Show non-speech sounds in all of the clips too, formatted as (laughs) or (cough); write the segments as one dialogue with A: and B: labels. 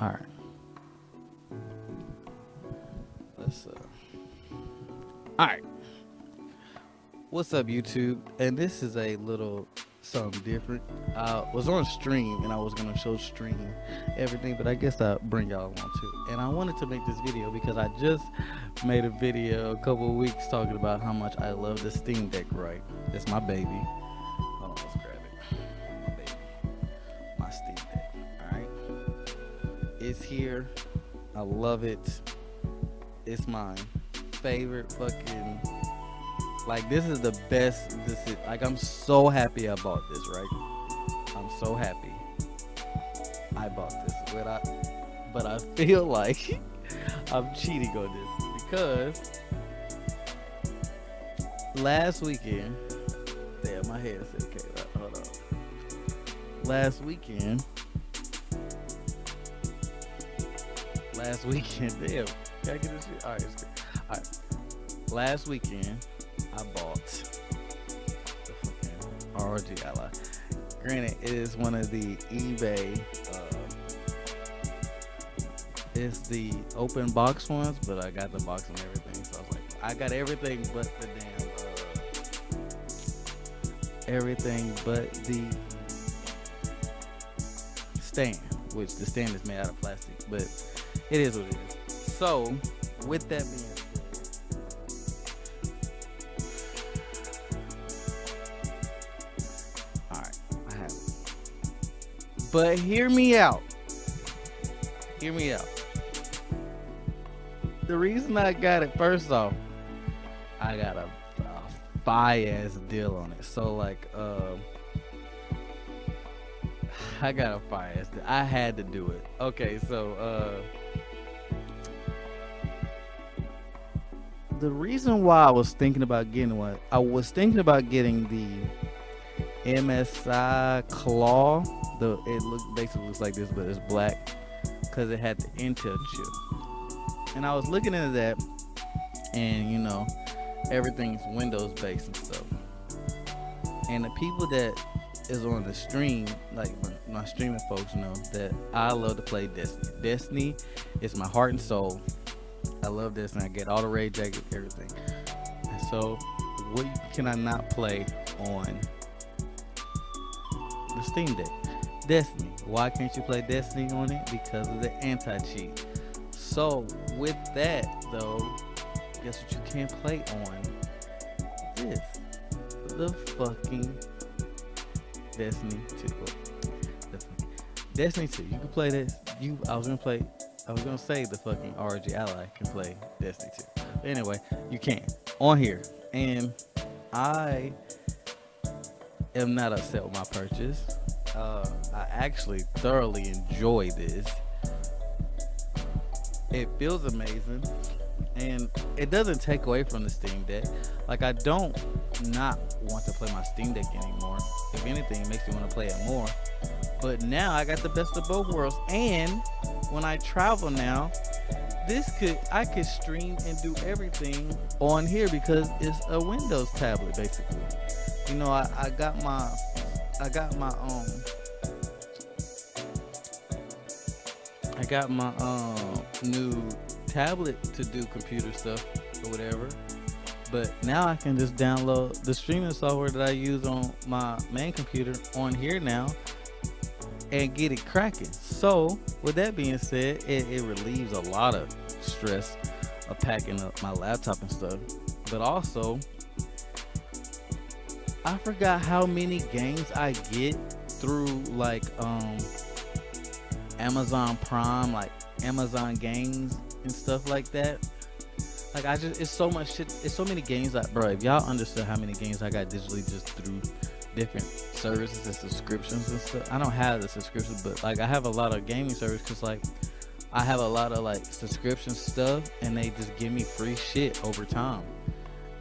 A: All right. Let's. Uh... All right. What's up, YouTube? And this is a little something different. I was on stream and I was gonna show stream everything, but I guess I'll bring y'all along too. And I wanted to make this video because I just made a video a couple weeks talking about how much I love the Steam Deck. Right? It's my baby. It's here. I love it. It's my favorite fucking like this is the best this is like I'm so happy I bought this, right? I'm so happy I bought this. But I but I (laughs) feel like I'm cheating on this because last weekend damn my headset came out. Hold on. Last weekend last weekend (laughs) damn can I get this shit? Alright, it's good. Alright. Last weekend I bought the fucking ROG Ally. Granted, it is one of the eBay. Uh, it's the open box ones, but I got the box and everything. So I was like, I got everything but the damn. Uh, everything but the stand, which the stand is made out of plastic, but it is what it is. So, with that being. But hear me out. Hear me out. The reason I got it, first off, I got a, a fire ass deal on it. So like, uh, (sighs) I got a fire ass. Deal. I had to do it. Okay, so uh, the reason why I was thinking about getting one, I was thinking about getting the MSI Claw the it basically looks like this, but it's black because it had the Intel chip. And I was looking into that, and you know, everything's Windows based and stuff. And the people that is on the stream, like my, my streaming folks know that I love to play Destiny. Destiny is my heart and soul. I love this, and I get all the raid jacket, everything. And so, what can I not play on the Steam Deck? Destiny. Why can't you play Destiny on it? Because of the anti-cheat. So with that though, guess what you can't play on this? The fucking Destiny 2. Destiny 2. You can play this. You I was gonna play I was gonna say the fucking ROG Ally can play Destiny 2. But anyway, you can on here. And I am not upset with my purchase. Uh, I actually thoroughly enjoy this. It feels amazing, and it doesn't take away from the Steam Deck. Like I don't not want to play my Steam Deck anymore. If anything, it makes me want to play it more. But now I got the best of both worlds, and when I travel now, this could I could stream and do everything on here because it's a Windows tablet basically. You know, I, I got my I got my um I got my um new tablet to do computer stuff or whatever. But now I can just download the streaming software that I use on my main computer on here now and get it cracking. So, with that being said, it, it relieves a lot of stress of packing up my laptop and stuff. But also, I forgot how many games I get through like um Amazon Prime, like Amazon games and stuff like that. Like I just it's so much shit it's so many games like bro, if y'all understood how many games I got digitally just through different services and subscriptions and stuff. I don't have the subscription, but like I have a lot of gaming service because like I have a lot of like subscription stuff and they just give me free shit over time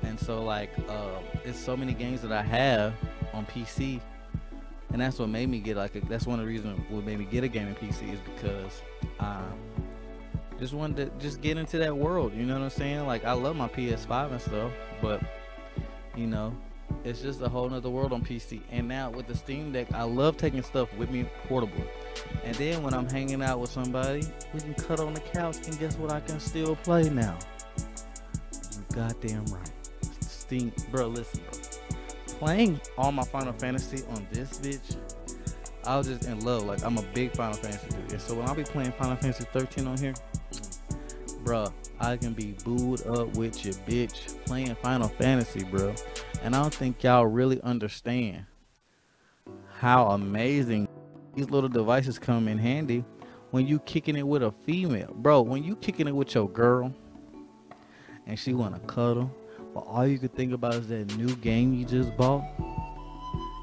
A: and so like uh, it's so many games that I have on PC, and that's what made me get like a, that's one of the reasons what made me get a gaming PC is because I just wanted to just get into that world. You know what I'm saying? Like I love my PS5 and stuff, but you know it's just a whole nother world on PC. And now with the Steam Deck, I love taking stuff with me portable. And then when I'm hanging out with somebody, we can cut on the couch, and guess what? I can still play now. You goddamn right. Steam, bro. Listen, bro. Playing all my Final Fantasy on this bitch, I was just in love. Like I'm a big Final Fantasy dude. And so when I be playing Final Fantasy 13 on here, bro, I can be booed up with your bitch playing Final Fantasy, bro. And I don't think y'all really understand how amazing these little devices come in handy when you kicking it with a female. Bro, when you kicking it with your girl and she wanna cuddle, but all you can think about is that new game you just bought.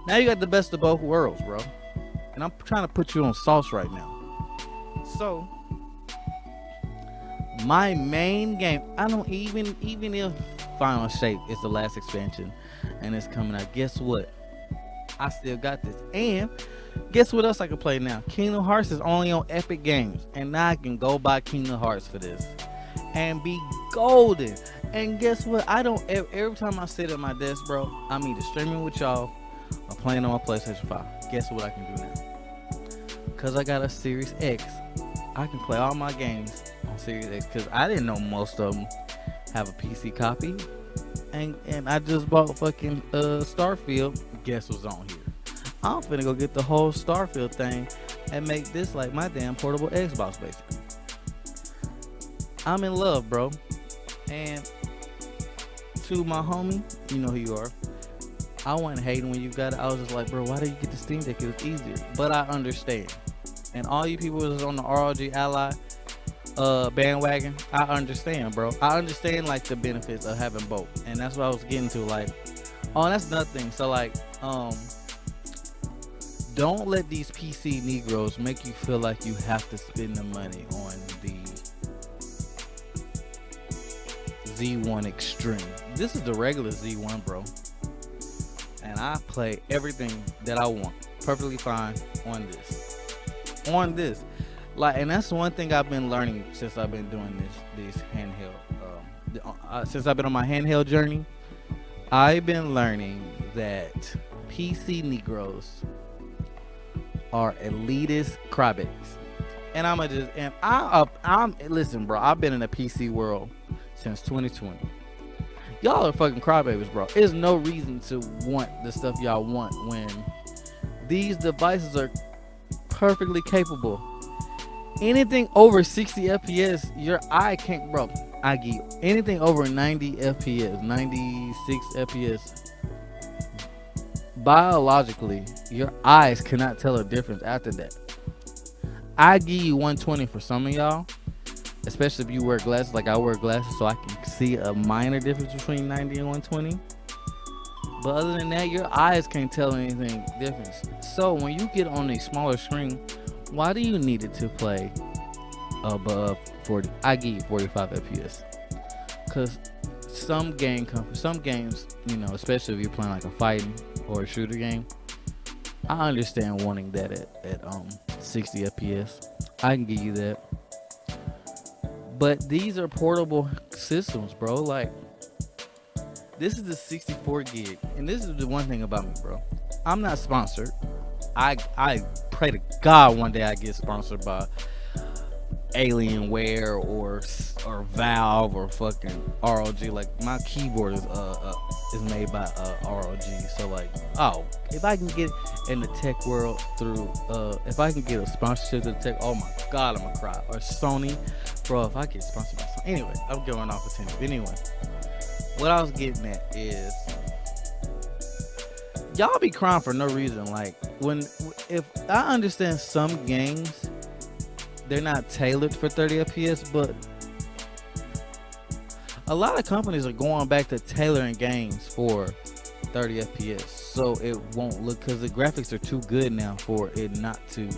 A: Now you got the best of both worlds, bro. And I'm trying to put you on sauce right now. So my main game, I don't even even if Final Shape is the last expansion and it's coming out, guess what? I still got this. And guess what else I can play now? Kingdom Hearts is only on Epic Games. And now I can go buy Kingdom Hearts for this. And be golden. And guess what? I don't every time I sit at my desk, bro, I'm either streaming with y'all or playing on my PlayStation 5. Guess what I can do now? Cause I got a Series X. I can play all my games Series because I didn't know most of them have a PC copy. And and I just bought fucking uh Starfield. Guess what's on here? I'm finna go get the whole Starfield thing and make this like my damn portable Xbox basically. I'm in love, bro. And to my homie, you know who you are. I wasn't hating when you got it. I was just like, bro, why did you get the Steam Deck? It was easier. But I understand. And all you people was on the ROG Ally uh bandwagon, I understand, bro. I understand like the benefits of having both. And that's what I was getting to. Like, oh that's nothing. So like, um don't let these PC Negroes make you feel like you have to spend the money on the Z1 Extreme. This is the regular Z1, bro. And I play everything that I want perfectly fine on this. On this. Like, and that's one thing I've been learning since I've been doing this, these handheld. Um, uh, since I've been on my handheld journey, I've been learning that PC Negroes are elitist crybabies. And I'm a just and I uh, I'm listen, bro. I've been in the PC world since 2020. Y'all are fucking crybabies, bro. There's no reason to want the stuff y'all want when these devices are perfectly capable. Anything over 60 FPS, your eye can't, bro. I get anything over 90 FPS, 96 FPS. Biologically, your eyes cannot tell a difference after that. I give you 120 for some of y'all, especially if you wear glasses like I wear glasses, so I can see a minor difference between 90 and 120. But other than that, your eyes can't tell anything difference. So when you get on a smaller screen, why do you need it to play above 40? I give you 45 FPS. Cause some game some games, you know, especially if you're playing like a fighting or a shooter game, I understand wanting that at, at um 60 FPS. I can give you that. But these are portable systems, bro. Like this is the 64 gig, and this is the one thing about me, bro. I'm not sponsored. I I pray to God one day I get sponsored by Alienware or or Valve or fucking ROG. Like my keyboard is uh, uh is made by uh, ROG. So like, oh, if I can get in the tech world through uh if I can get a sponsorship to the tech, oh my God, I'm gonna cry. Or Sony, bro. If I get sponsored by Sony, anyway, I'm going off a tangent. Anyway, what I was getting at is y'all be crying for no reason. Like when if I understand some games they're not tailored for 30 FPS, but a lot of companies are going back to tailoring games for 30 FPS, so it won't look because the graphics are too good now for it not to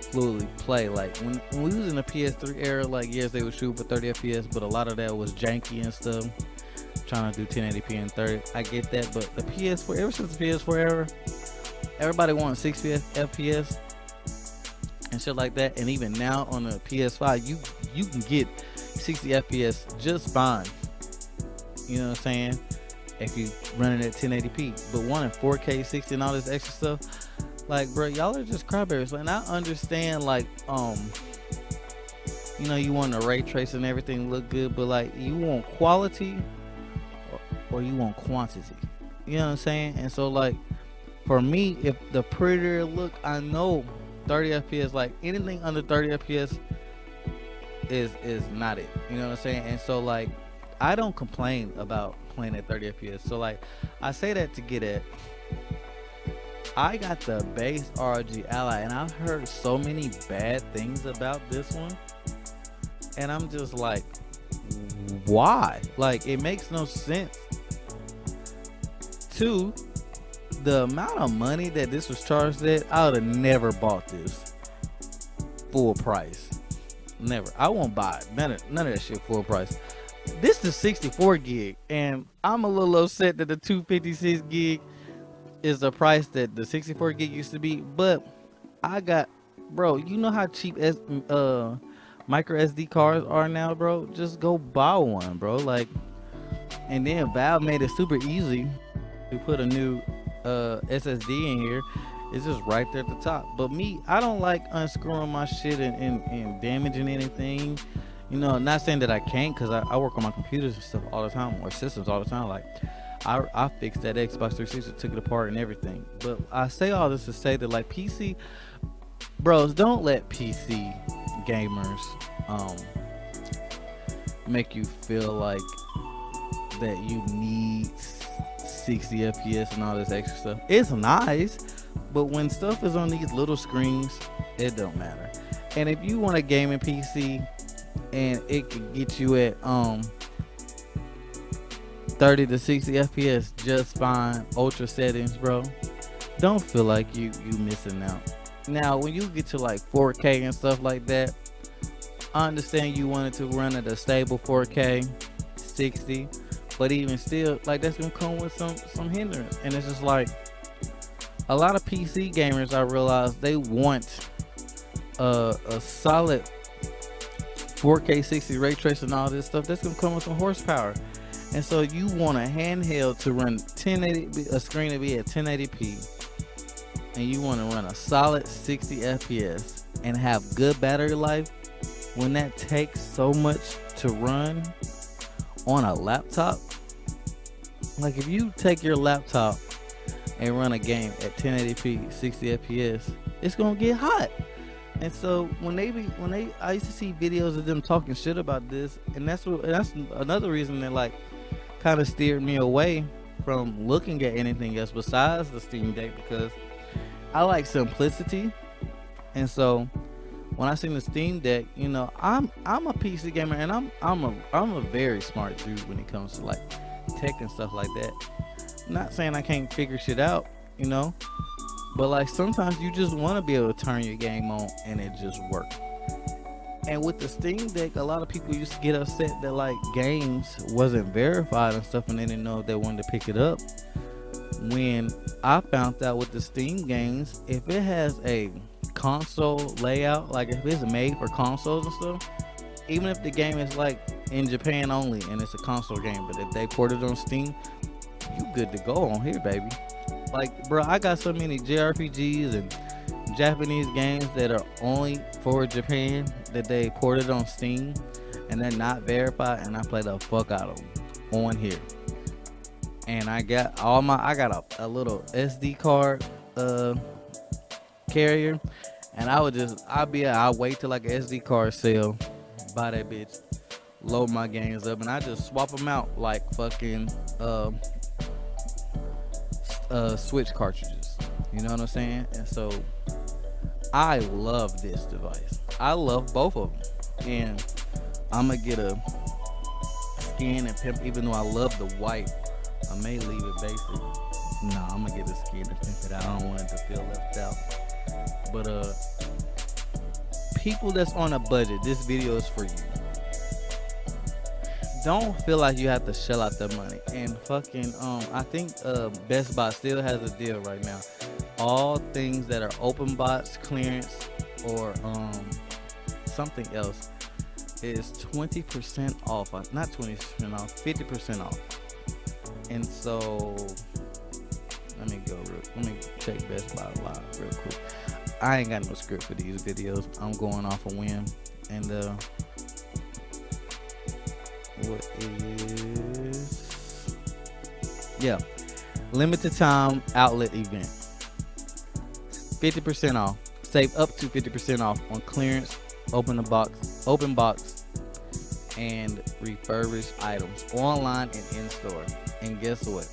A: fluidly play. Like when, when we was in the PS3 era, like yes, they would shoot for 30 FPS, but a lot of that was janky and stuff. Trying to do 1080p and 30, I get that, but the PS4, ever since the PS4 era, everybody wants 60 FPS and shit like that. And even now on the PS5, you you can get 60 FPS just fine. You know what I'm saying? if you running at 1080p. But one in 4K 60 and all this extra stuff, like bro, y'all are just cryberries. And I understand like um you know you want the ray tracing and everything look good, but like you want quality or, you want quantity. You know what I'm saying? And so like for me, if the prettier look, I know 30 FPS, like anything under 30 FPS is is not it. You know what I'm saying? And so like I don't complain about playing at 30 FPS. So like I say that to get at I got the base ROG Ally and I've heard so many bad things about this one. And I'm just like why? Like it makes no sense. Two, the amount of money that this was charged at, I would have never bought this full price. Never. I won't buy it. None of, none of that shit full price. This is 64 gig, and I'm a little upset that the 256 gig is the price that the 64 gig used to be. But I got, bro. You know how cheap S, uh micro SD cards are now, bro. Just go buy one, bro. Like, and then Valve made it super easy to put a new uh SSD in here it's just right there at the top. But me, I don't like unscrewing my shit and, and, and damaging anything. You know, not saying that I can't because I, I, work on my computers and stuff all the time or systems all the time. Like, I, I fixed that Xbox 360, took it apart and everything. But I say all this to say that, like, PC, bros, don't let PC gamers um, make you feel like that you need 60 FPS and all this extra stuff. It's nice but when stuff is on these little screens, it don't matter. And if you want a gaming PC and it can get you at um 30 to 60 FPS just fine, ultra settings, bro. Don't feel like you you missing out. Now, when you get to like 4K and stuff like that, I understand you wanted to run at a stable 4K, 60, but even still, like that's gonna come with some some hindrance, and it's just like a lot of PC gamers, I realize they want a, a solid 4K 60 ray tracing and all this stuff. That's gonna come with some horsepower. And so you want a handheld to run 1080 a screen to be at 1080p, and you want to run a solid 60 FPS and have good battery life. When that takes so much to run on a laptop, like if you take your laptop and run a game at 1080p 60 fps it's gonna get hot. And so when they be when they i used to see videos of them talking shit about this and that's what that's another reason that like kind of steered me away from looking at anything else besides the steam deck because i like simplicity. And so when i seen the steam deck you know i'm i'm a pc gamer and i'm i'm a i'm a very smart dude when it comes to like tech and stuff like that not saying I can't figure shit out, you know, but like sometimes you just want to be able to turn your game on and it just works. And with the Steam Deck, a lot of people used to get upset that like games wasn't verified and stuff, and they didn't know if they wanted to pick it up. When I found out with the Steam games, if it has a console layout, like if it's made for consoles and stuff, even if the game is like in Japan only and it's a console game, but if they port it on Steam, you good to go on here, baby. Like, bro, I got so many JRPGs and Japanese games that are only for Japan that they ported on Steam and they're not verified, and I play the fuck out of them on here. And I got all my, I got a, a little SD card uh carrier, and I would just, I'd be, I wait till like an SD card sale, buy that bitch, load my games up, and I just swap them out like fucking uh, uh, Switch cartridges. You know what I'm saying? And so I love this device. I love both of them. And I'm gonna get a skin and pimp, even though I love the white. I may leave it basic. Nah, I'm gonna get a skin and pimp it. I don't want it to feel left out. But uh, people that's on a budget, this video is for you don't feel like you have to shell out the money. And fucking, um, I think uh, Best Buy still has a deal right now. All things that are open box clearance or um something else is 20% off. Uh, not 20% off, 50% off. And so let me go real let me check Best Buy live real quick. I ain't got no script for these videos. I'm going off a whim. And uh what is? Yeah. Limited time outlet event. 50% off. Save up to 50% off on clearance open the box open box and refurbished items online and in store and guess what?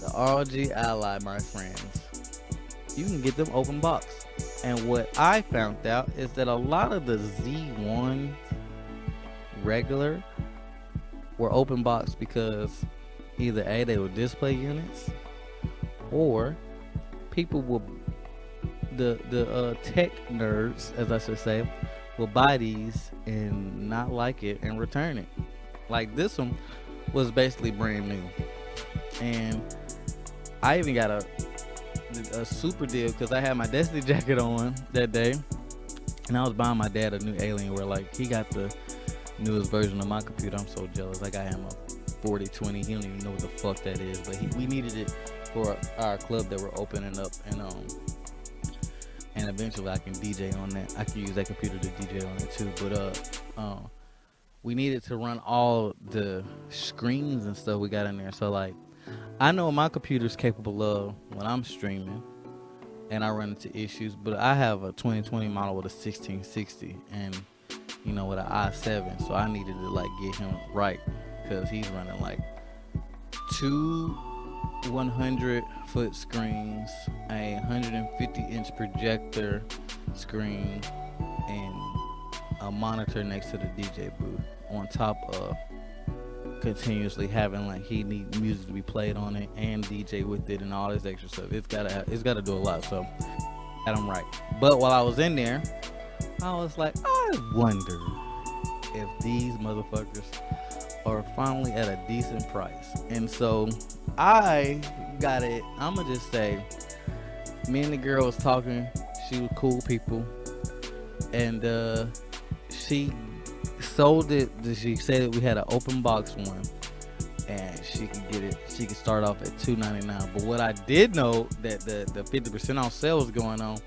A: The ROG Ally my friends you can get them open box. And what I found out is that a lot of the Z1 regular were open box because either A, they were display units, or people will, the, the uh, tech nerds, as I should say, will buy these and not like it and return it. Like this one was basically brand new. And I even got a, a super deal because I had my Destiny (laughs) jacket on that day. And I was buying my dad a new Alienware. Like he got the newest version of my computer. I'm so jealous. Like I am a 4020. He don't even know what the fuck that is, but he, we needed it for our club that we're opening up, and um, and eventually I can DJ on that. I can use that computer to DJ on it too. But uh, uh, we needed to run all the screens and stuff we got in there. So like, I know my computer's capable of when I'm streaming. And I run into issues, but I have a 2020 model with a 1660, and you know, with an i7. So I needed to like get him right because he's running like two 100 foot screens, a 150 inch projector screen, and a monitor next to the DJ booth on top of continuously having like he need music to be played on it and DJ with it and all this extra stuff. It's gotta it's gotta do a lot. So got him right. But while I was in there, I was like, I wonder if these motherfuckers are finally at a decent price. And so I got it. I'ma just say, me and the girl was talking. She was cool people, and uh, she sold it. She said that we had an open box one, and she could get it. She could start off at two ninety nine. But what I did know that the the fifty percent off sale was going on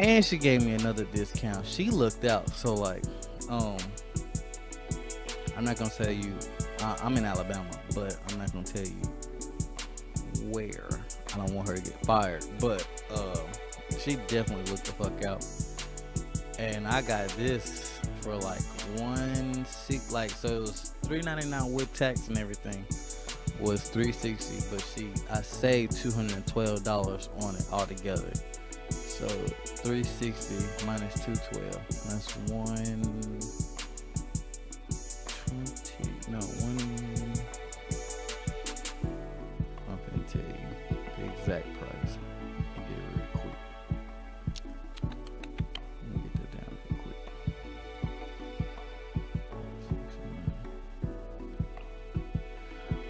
A: and she gave me another discount. She looked out. So like, um, I'm not gonna tell you. I, I'm in Alabama, but I'm not gonna tell you where. I don't want her to get fired, but uh, she definitely looked the fuck out. And I got this for like one six, like so it was three ninety nine with tax and everything was 360 but she i saved 212 dollars on it altogether so 360 minus 212. That's 120. No, 1. I'm going to tell you the exact price. Get it real quick. Let me get that down real quick.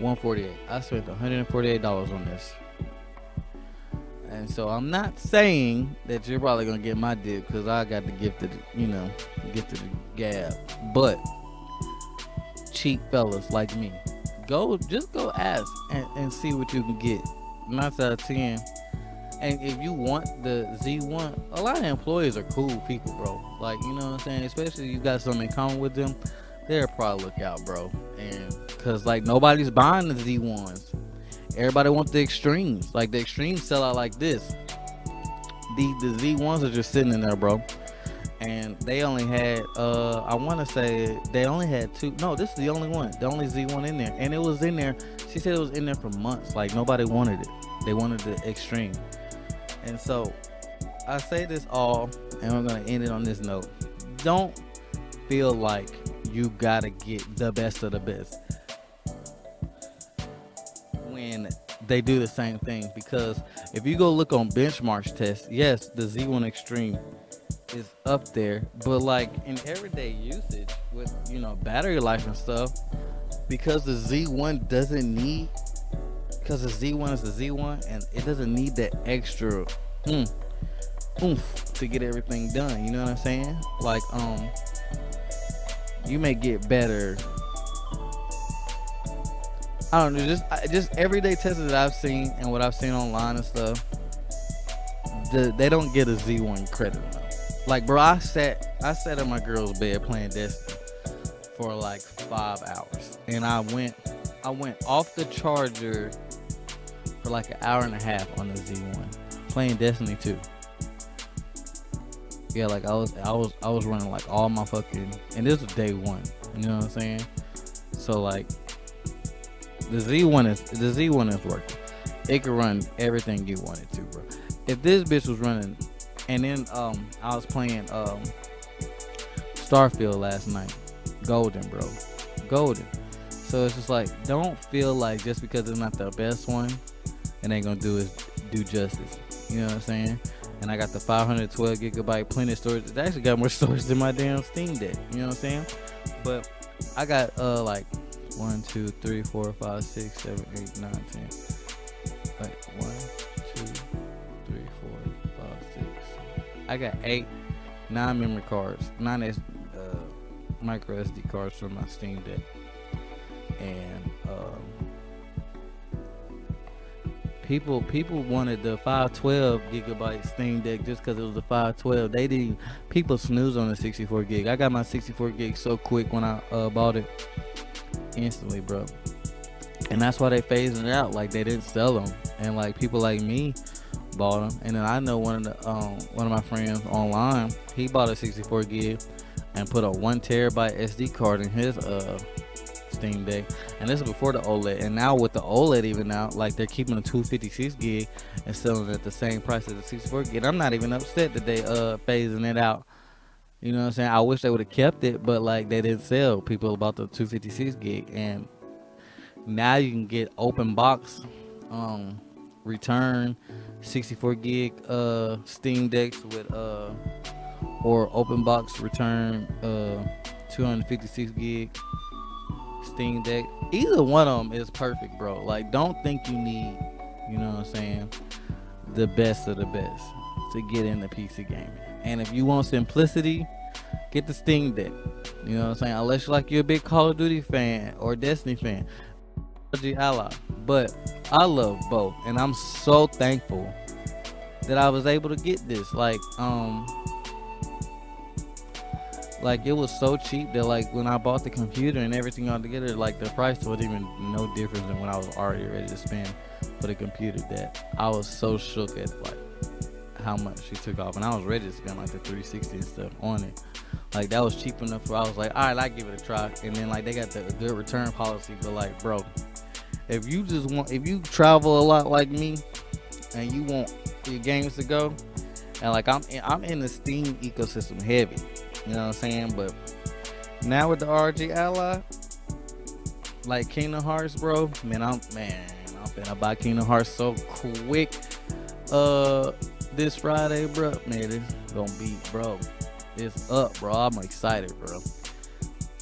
A: 148. I spent $148 on this. So I'm not saying that you're probably gonna get my dick because I got the gift gifted, you know, gifted gab. But cheap fellas like me, go just go ask and, and see what you can get. Nine out of ten. And if you want the Z1, a lot of employees are cool people, bro. Like, you know what I'm saying? Especially you got something in common with them, they'll probably look out, bro. And cause like nobody's buying the Z1s. Everybody wants the extremes. Like the extremes sell out like this. The the Z1s are just sitting in there, bro. And they only had uh I wanna say they only had two no, this is the only one. The only Z1 in there. And it was in there. She said it was in there for months. Like nobody wanted it. They wanted the extreme. And so I say this all and I'm gonna end it on this note. Don't feel like you gotta get the best of the best when they do the same thing because if you go look on benchmarks tests, yes, the Z1 Extreme is up there, but like in everyday usage with you know battery life and stuff, because the Z1 doesn't need because the Z1 is the Z1 and it doesn't need that extra oomph to get everything done. You know what I'm saying? Like um, you may get better I don't know, just just everyday tests that I've seen and what I've seen online and stuff. The, they don't get a Z1 credit enough. Like, bro, I sat I sat in my girl's bed playing Destiny for like five hours, and I went I went off the charger for like an hour and a half on the Z1 playing Destiny 2. Yeah, like I was I was I was running like all my fucking and this was day one. You know what I'm saying? So like the Z1 is the Z1 is working. It can run everything you want it to, bro. If this bitch was running, and then um I was playing um Starfield last night, golden, bro, golden. So it's just like don't feel like just because it's not the best one, it ain't gonna do it do justice. You know what I'm saying? And I got the 512 gigabyte plenty of storage. It actually got more (laughs) storage than my damn Steam Deck. You know what I'm saying? But I got uh like one, two, three, four, five, six, seven, eight, nine, ten. Like one, two, three, four, five, six. I got eight non-memory cards, nine uh, micro SD cards for my Steam Deck, and um, people people wanted the 512 gigabyte Steam Deck just because it was the 512. They didn't. People snooze on the 64 gig. I got my 64 gig so quick when I uh, bought it instantly, bro. And that's why they phasing it out. Like they didn't sell them, and like people like me bought them. And then I know one of the um, one of my friends online, he bought a 64 gig and put a one terabyte SD card in his uh Steam Deck, and this is before the OLED. And now with the OLED even out, like they're keeping the 256 gig and selling it at the same price as the 64 gig. I'm not even upset that they uh phasing it out you know what I'm saying? I wish they would have kept it, but like they didn't sell people about the 256 gig, and now you can get open box, um, return 64 gig uh Steam decks with uh or open box return uh 256 gig Steam deck. Either one of them is perfect, bro. Like don't think you need, you know what I'm saying, the best of the best to get into PC gaming. And if you want simplicity, get the Steam Deck. You know what I'm saying? Unless you're like you're a big Call of Duty fan or Destiny fan. Ally. But I love both. And I'm so thankful that I was able to get this. Like, um like it was so cheap that like when I bought the computer and everything all together, like the price was even no different than when I was already ready to spend for the computer that I was so shook at like how much she took off, and I was ready to spend like the 360 and stuff on it. Like that was cheap enough for I was like, all right, I give it a try. And then like they got the good return policy, but like, bro, if you just want, if you travel a lot like me, and you want your games to go, and like I'm, I'm in the Steam ecosystem heavy. You know what I'm saying? But now with the ROG Ally, like Kingdom Hearts, bro, man, I'm man, I'm finna buy Kingdom Hearts so quick. Uh, this Friday, bro, man, it's gonna be, bro. It's up, bro. I'm excited, bro.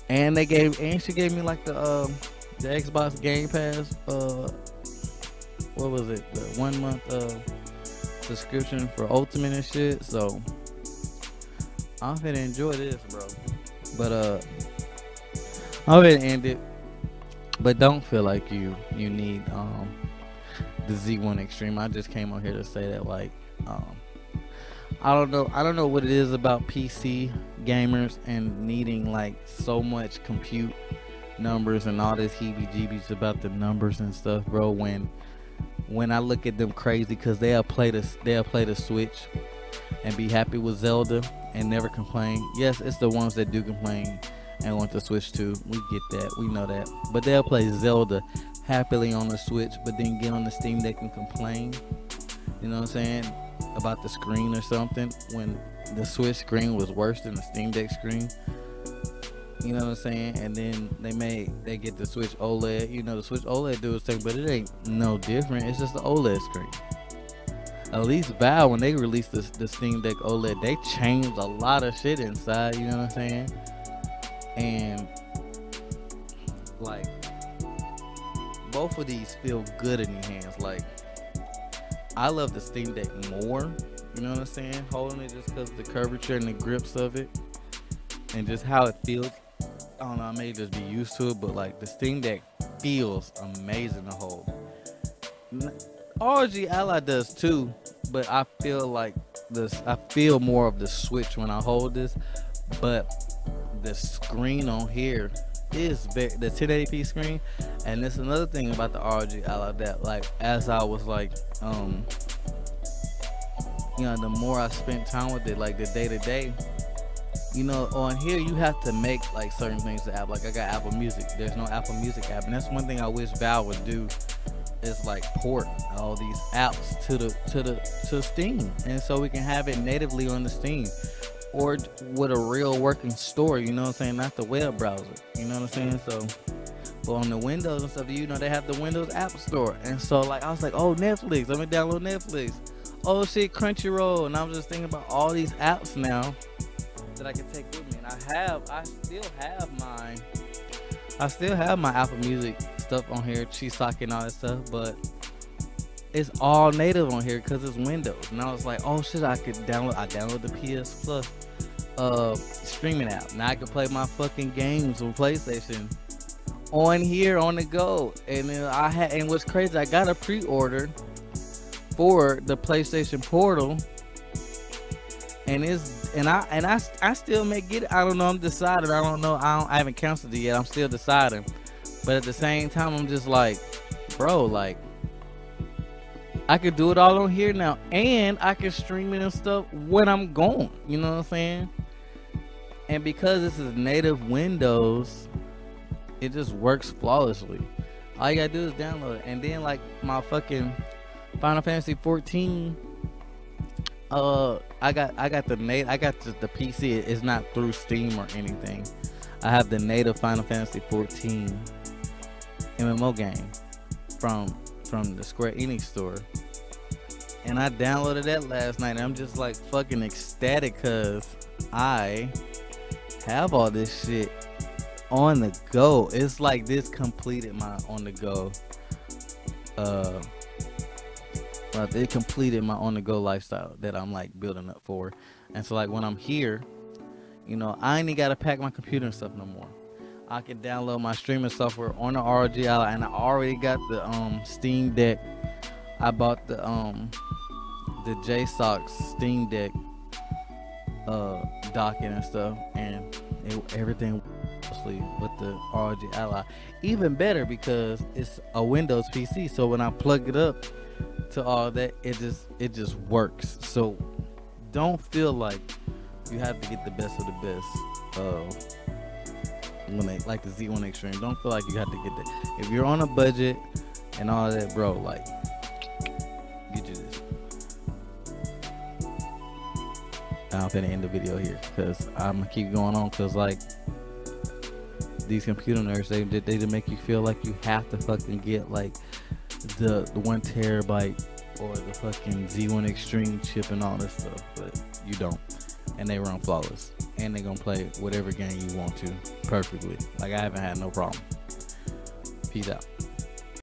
A: And they gave, and she gave me like the um, the Xbox Game Pass. Uh, what was it? The one month uh subscription for Ultimate and shit. So I'm gonna enjoy this, bro. But uh, I'm gonna end it. But don't feel like you you need um the Z1 Extreme. I just came on here to say that like um, I don't know. I don't know what it is about PC gamers and needing like so much compute numbers and all this heebie-jeebies about the numbers and stuff, bro. When when I look at them crazy because they'll play the they'll play the Switch and be happy with Zelda and never complain. Yes, it's the ones that do complain and want to switch to. We get that. We know that. But they'll play Zelda happily on the Switch, but then get on the Steam Deck and complain. You know what I'm saying? About the screen or something when the Switch screen was worse than the Steam Deck screen. You know what I'm saying? And then they made they get the Switch OLED. You know the Switch OLED do its thing, but it ain't no different. It's just the OLED screen. At least Valve when they released the, the Steam Deck OLED, they changed a lot of shit inside. You know what I'm saying? And like both of these feel good in your hands. Like I love the Steam Deck more. You know what I'm saying? Holding it just because the curvature and the grips of it, and just how it feels I don't know, I may just be used to it, but like the Steam Deck feels amazing to hold. ROG Ally does too, but I feel like this. I feel more of the Switch when I hold this, but the screen on here is the 1080p screen, and that's another thing about the ROG Ally that like as I was like um you know the more I spent time with it, like the day to day you know, on here you have to make like certain things to app. Like I got Apple Music. There's no Apple Music app, and that's one thing I wish Valve would do is like port all these apps to the to the to Steam, and so we can have it natively on the Steam or with a real working store. You know what I'm saying? Not the web browser. You know what I'm saying? So. But on the Windows and stuff, you know they have the Windows App Store, and so like I was like, oh Netflix, let me download Netflix. Oh shit, Crunchyroll, and I was just thinking about all these apps now that I can take with me. And I have, I still have my, I still have my Apple Music stuff on here, Chiaki and all that stuff, but it's all native on here because it's Windows. And I was like, oh shit, I could download, I download the PS Plus uh, streaming app. Now I can play my fucking games on PlayStation on here on the go. And then I had, and what's crazy, I got a pre-order for the PlayStation Portal and it's and I and I I still may get it. I don't know. I'm decided. I don't know. I don't. I haven't canceled it yet. I'm still deciding. But at the same time, I'm just like, bro, like I could do it all on here now, and I can stream it and stuff when I'm gone. You know what I'm saying? And because this is native Windows, it just works flawlessly. All you gotta do is download it, and then like my fucking Final Fantasy 14 uh, I got I got the native I got the, the PC. It's not through Steam or anything. I have the native Final Fantasy 14 MMO game from from the Square Enix store, and I downloaded that last night. And I'm just like fucking ecstatic because I have all this shit on the go. It's like this completed my on the go uh it completed my on the go lifestyle that I'm like building up for. And so like when I'm here, you know, I ain't gotta pack my computer and stuff no more. I can download my streaming software on the ROG and I already got the um Steam Deck. I bought the um the JSAUX Steam Deck uh docking and stuff, and it, everything with the ROG Ally. Even better because it's a Windows PC, so when I plug it up, to all that, it just it just works. So don't feel like you have to get the best of the best. Uh, when they like the Z1 Extreme, don't feel like you have to get that. If you're on a budget and all that, bro, like I'm gonna end the video here because I'm gonna keep going on because like these computer nerds, they they to make you feel like you have to fucking get like the the one terabyte or the fucking Z1 Extreme chip and all this stuff, but you don't. And they run flawless. And they're gonna play whatever game you want to perfectly. Like I haven't had no problem. Peace out.